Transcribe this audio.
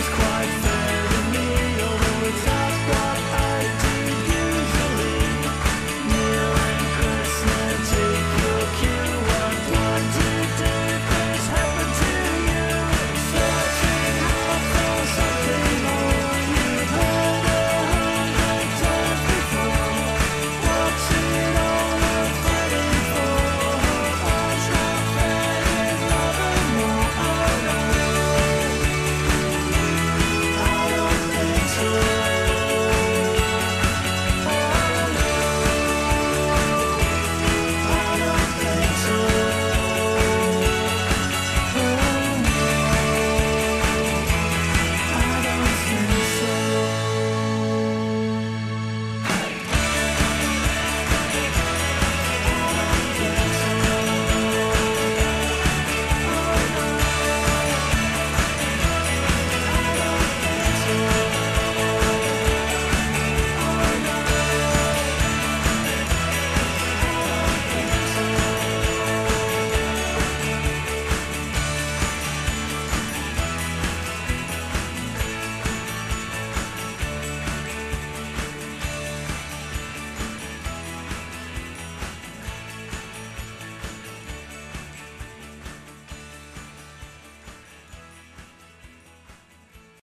is quite